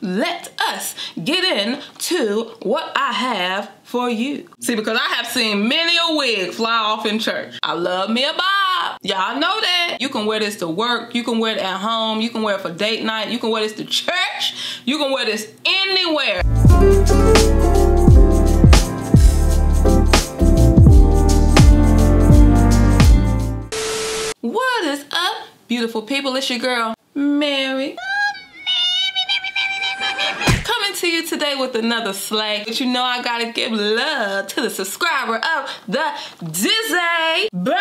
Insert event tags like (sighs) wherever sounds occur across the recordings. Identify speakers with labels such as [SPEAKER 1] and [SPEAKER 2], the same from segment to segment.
[SPEAKER 1] let us get into what I have for you. See, because I have seen many a wig fly off in church. I love me a bob. Y'all know that. You can wear this to work. You can wear it at home. You can wear it for date night. You can wear this to church. You can wear this anywhere. What is up, beautiful people? It's your girl, Mary to you today with another slag. But you know I gotta give love to the subscriber of the Dizzy. Bam!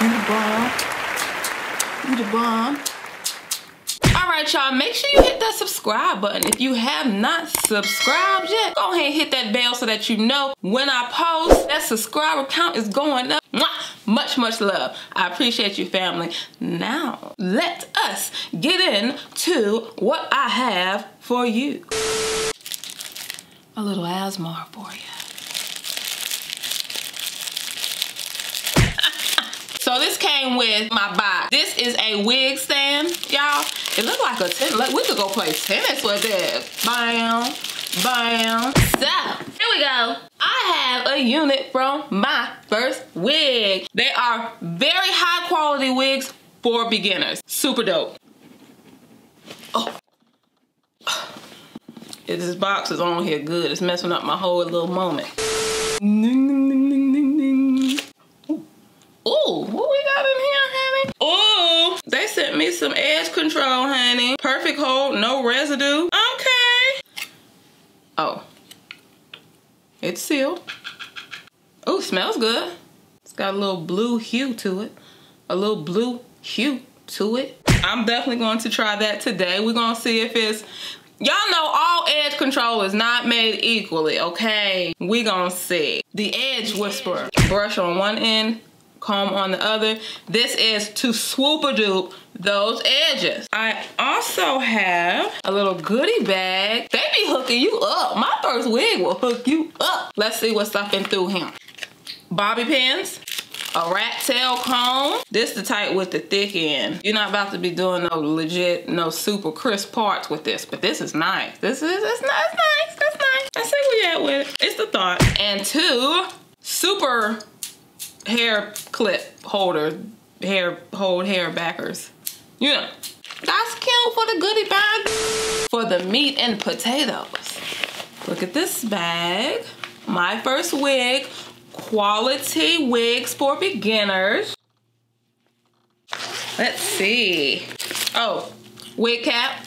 [SPEAKER 1] You the bomb. You the bomb. Alright y'all, make sure you hit that subscribe button. If you have not subscribed yet, go ahead and hit that bell so that you know when I post, that subscriber count is going up. Much, much love. I appreciate you, family. Now, let us get into what I have for you. A little ASMR for you. (laughs) So this came with my box. This is a wig stand, y'all. It looked like a tennis. Like we could go play tennis with it. Bam, bam. So, here we go. I have a unit from my first wig. They are very high quality wigs for beginners. Super dope. Oh. (sighs) This box is on here good. It's messing up my whole little moment. Ooh, what we got in here, honey? Ooh, they sent me some edge control, honey. Perfect hold, no residue. Okay. Oh, it's sealed. Smells good. It's got a little blue hue to it. A little blue hue to it. I'm definitely going to try that today. We're gonna see if it's Y'all know all edge control is not made equally, okay? We gonna see. The Edge Whisperer. Brush on one end, comb on the other. This is to swoop a dupe those edges. I also have a little goodie bag. They be hooking you up. My first wig will hook you up. Let's see what's up through him. Bobby pins, a rat tail comb. This the type with the thick end. You're not about to be doing no legit, no super crisp parts with this, but this is nice. This is, it's nice, nice, that's nice. I see where you at with it. It's the thought. And two super hair clip holder, hair hold hair backers. You know, that's cute for the goodie bag. For the meat and potatoes. Look at this bag. My first wig, quality wigs for beginners. Let's see. Oh, wig cap.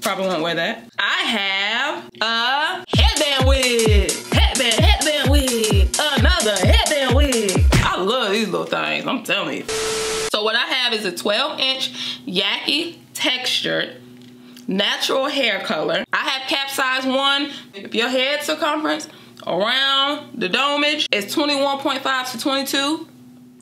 [SPEAKER 1] Probably won't wear that. I have a headband wig. Headband, headband wig. Another headband wig. I love these little things, I'm telling you. So what I have is a 12 inch Yaki textured natural hair color. I have cap size one. If your head circumference around the domage is 21.5 to 22,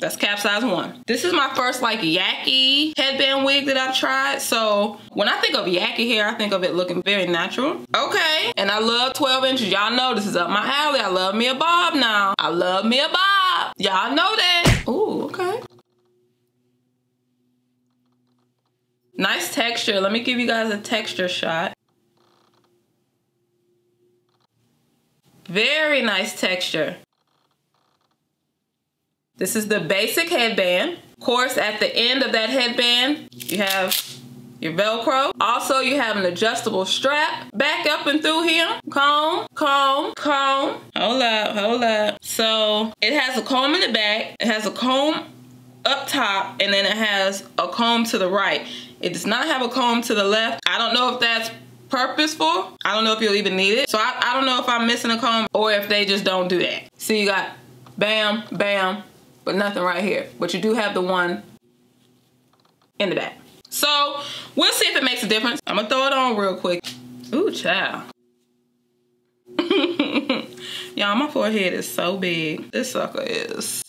[SPEAKER 1] that's cap size one. This is my first like Yaki headband wig that I've tried. So when I think of Yaki hair, I think of it looking very natural. Okay, and I love 12 inches. Y'all know this is up my alley. I love me a bob now. I love me a bob. Y'all know that. Ooh, okay. Nice texture. Let me give you guys a texture shot. Very nice texture. This is the basic headband. Of course, at the end of that headband, you have your Velcro. Also, you have an adjustable strap. Back up and through here. Comb, comb, comb. Hold up, hold up. So, it has a comb in the back. It has a comb up top, and then it has a comb to the right. It does not have a comb to the left. I don't know if that's purposeful. I don't know if you'll even need it. So I, I don't know if I'm missing a comb or if they just don't do that. See, you got bam, bam, but nothing right here. But you do have the one in the back. So we'll see if it makes a difference. I'm gonna throw it on real quick. Ooh, child. (laughs) Y'all, my forehead is so big. This sucker is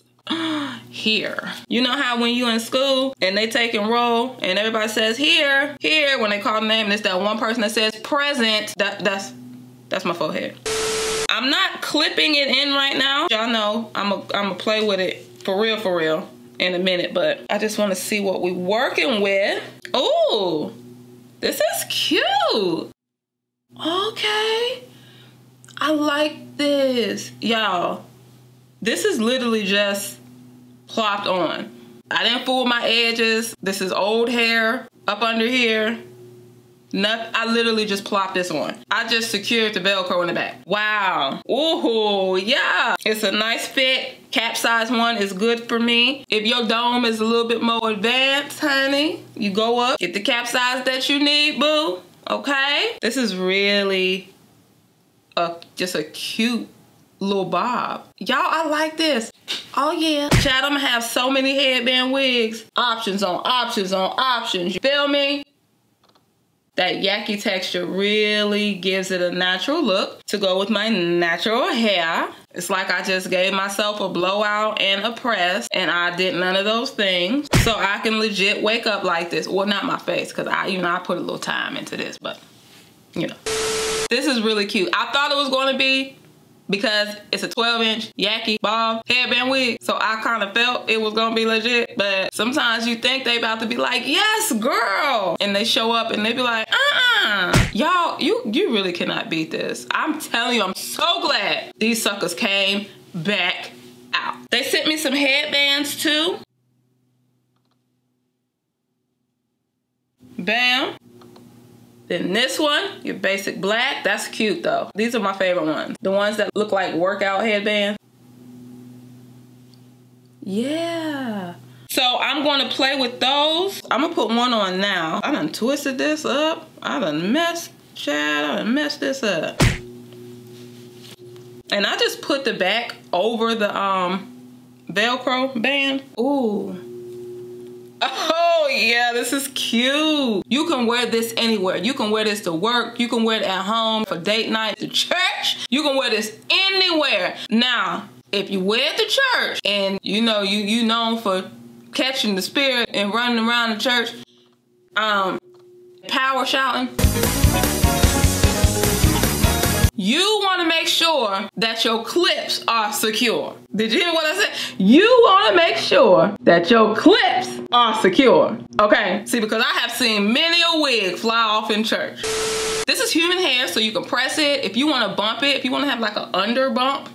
[SPEAKER 1] here. You know how when you in school and they take and roll and everybody says here, here, when they call the name it's that one person that says present, that that's that's my forehead. I'm not clipping it in right now. Y'all know I'm a I'm a play with it for real for real. in a minute, but I just want to see what we're working with. Oh, this is cute. Okay. I like this. Y'all, this is literally just plopped on. I didn't fool my edges. This is old hair up under here. Nothing, I literally just plopped this on. I just secured the Velcro in the back. Wow. Ooh, yeah. It's a nice fit. Capsize one is good for me. If your dome is a little bit more advanced, honey, you go up, get the capsize that you need, boo. Okay? This is really a just a cute little bob. Y'all, I like this. Oh yeah. Chad, I'm gonna have so many headband wigs. Options on options on options. You feel me? That yaki texture really gives it a natural look to go with my natural hair. It's like I just gave myself a blowout and a press and I did none of those things. So I can legit wake up like this. Well, not my face because I, you know, I put a little time into this, but you know. This is really cute. I thought it was going to be because it's a 12 inch Yaki bob headband wig. So I kind of felt it was gonna be legit. But sometimes you think they about to be like, yes, girl. And they show up and they be like, uh-uh. Y'all, you, you really cannot beat this. I'm telling you, I'm so glad these suckers came back out. They sent me some headbands too. Bam. Then this one, your basic black, that's cute though. These are my favorite ones. The ones that look like workout headbands. Yeah. So I'm gonna play with those. I'm gonna put one on now. I done twisted this up. I done messed, Chad, I done messed this up. And I just put the back over the um Velcro band. Ooh. Oh yeah, this is cute. You can wear this anywhere. You can wear this to work. You can wear it at home for date night, to church. You can wear this anywhere. Now, if you wear it to church and you know you you known for catching the spirit and running around the church, um, power shouting you want to make sure that your clips are secure. Did you hear what I said? You want to make sure that your clips are secure. Okay, see, because I have seen many a wig fly off in church. This is human hair, so you can press it. If you want to bump it, if you want to have like an under bump,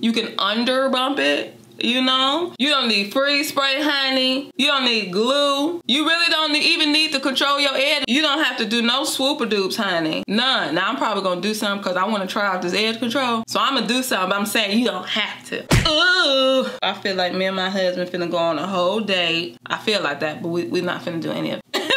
[SPEAKER 1] you can under bump it you know? You don't need freeze spray, honey. You don't need glue. You really don't even need to control your edge. You don't have to do no swooper dupes, honey. None. Now, I'm probably gonna do something because I wanna try out this edge control. So I'm gonna do something, but I'm saying you don't have to. Ooh. I feel like me and my husband finna go on a whole date. I feel like that, but we, we're not finna do any of it. (laughs)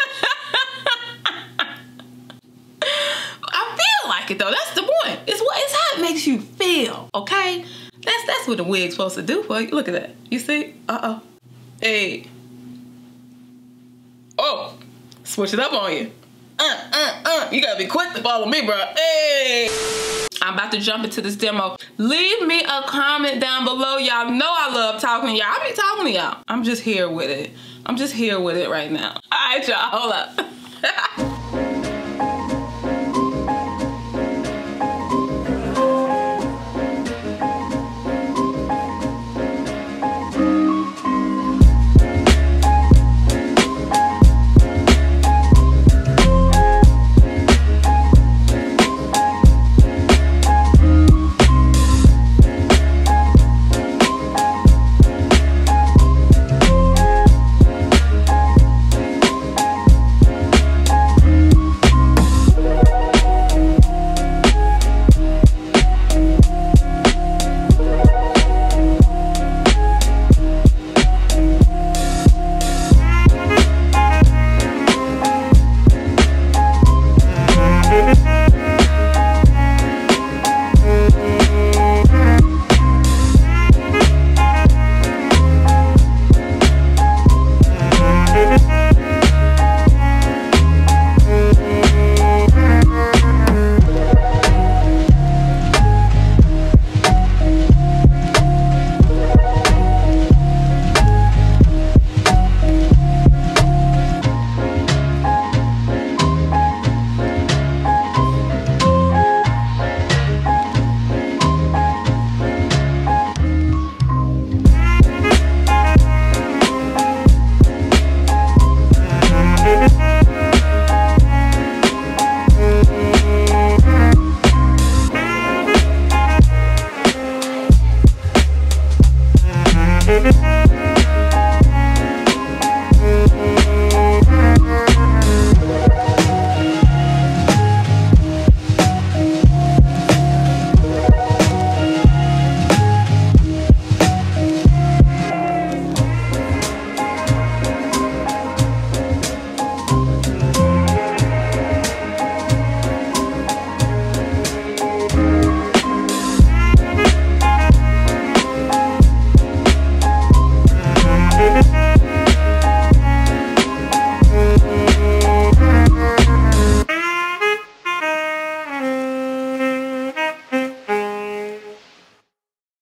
[SPEAKER 1] I feel like it though. That's the point. It's what it's how it makes you feel, okay? That's that's what the wig's supposed to do for you. Look at that. You see? Uh-oh. Hey. Oh, switch it up on you. Uh, uh, uh. You gotta be quick to follow me, bro. Hey. I'm about to jump into this demo. Leave me a comment down below. Y'all know I love talking y'all. I be talking to y'all. I'm just here with it. I'm just here with it right now. All right, y'all. Hold up. (laughs)